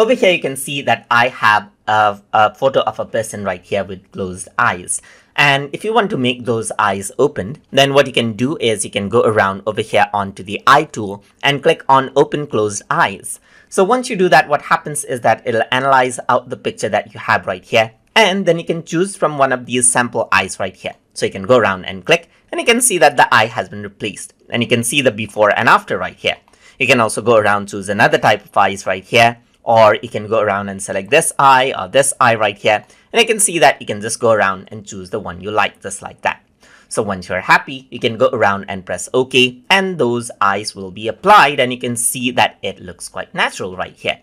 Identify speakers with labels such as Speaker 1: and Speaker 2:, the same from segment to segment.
Speaker 1: Over here, you can see that I have a, a photo of a person right here with closed eyes. And if you want to make those eyes open, then what you can do is you can go around over here onto the eye tool and click on open closed eyes. So once you do that, what happens is that it'll analyze out the picture that you have right here. And then you can choose from one of these sample eyes right here. So you can go around and click and you can see that the eye has been replaced. And you can see the before and after right here. You can also go around choose another type of eyes right here or you can go around and select this eye or this eye right here and you can see that you can just go around and choose the one you like just like that. So once you're happy, you can go around and press OK and those eyes will be applied and you can see that it looks quite natural right here.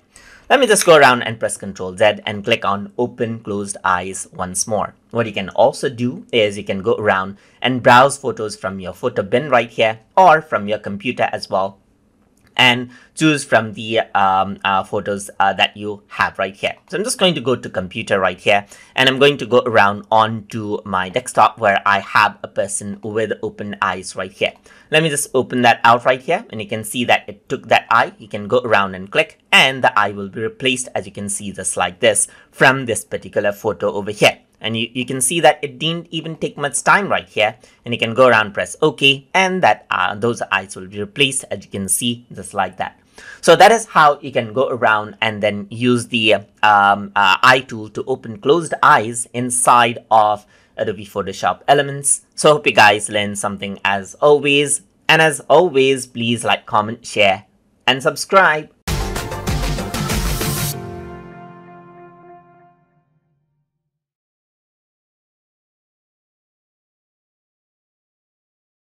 Speaker 1: Let me just go around and press Ctrl Z and click on open closed eyes once more. What you can also do is you can go around and browse photos from your photo bin right here or from your computer as well and choose from the um, uh, photos uh, that you have right here. So I'm just going to go to computer right here and I'm going to go around onto my desktop where I have a person with open eyes right here. Let me just open that out right here and you can see that it took that eye. You can go around and click and the eye will be replaced as you can see just like this from this particular photo over here. And you, you can see that it didn't even take much time right here. And you can go around, press OK, and that uh, those eyes will be replaced as you can see just like that. So that is how you can go around and then use the um, uh, eye tool to open closed eyes inside of Adobe Photoshop Elements. So hope you guys learned something as always. And as always, please like, comment, share, and subscribe.